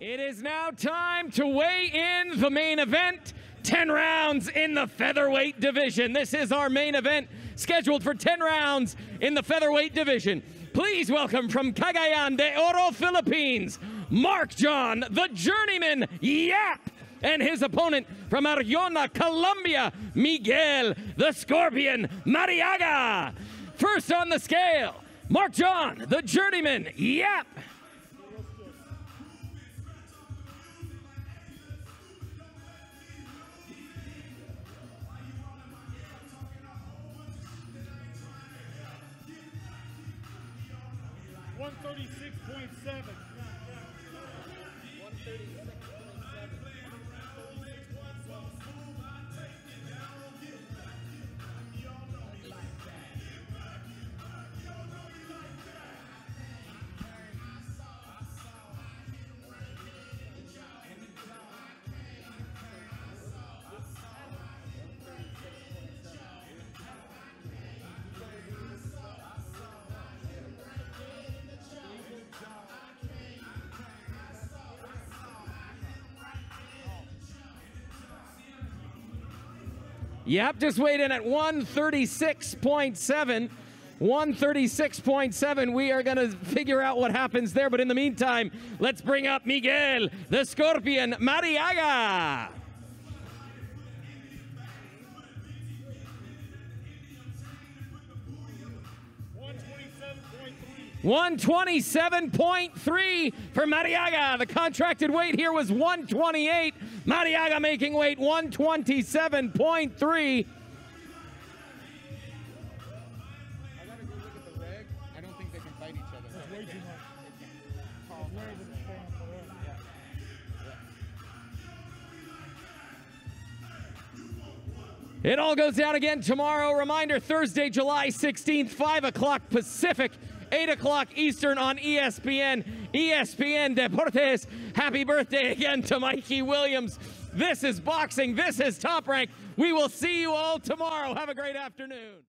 It is now time to weigh in the main event. 10 rounds in the featherweight division. This is our main event scheduled for 10 rounds in the featherweight division. Please welcome from Cagayan de Oro, Philippines, Mark John, the journeyman Yap, and his opponent from Arjona, Colombia, Miguel, the Scorpion Marriaga. First on the scale, Mark John, the journeyman Yap. 136.7. 136. Yep, just weighed in at 136.7. 136.7. We are going to figure out what happens there. But in the meantime, let's bring up Miguel, the Scorpion Marriaga. One twenty-seven point three. 127.3 for Marriaga. The contracted weight here was 128. Marriaga making weight 127.3. I gotta go look at the reg. I don't think they can fight each other. That's way too much. It's way over the span for that. It all goes down again tomorrow. Reminder Thursday, July 16th, 5 o'clock Pacific, 8 o'clock Eastern on ESPN. ESPN Deportes. Happy birthday again to Mikey Williams. This is boxing. This is Top Rank. We will see you all tomorrow. Have a great afternoon.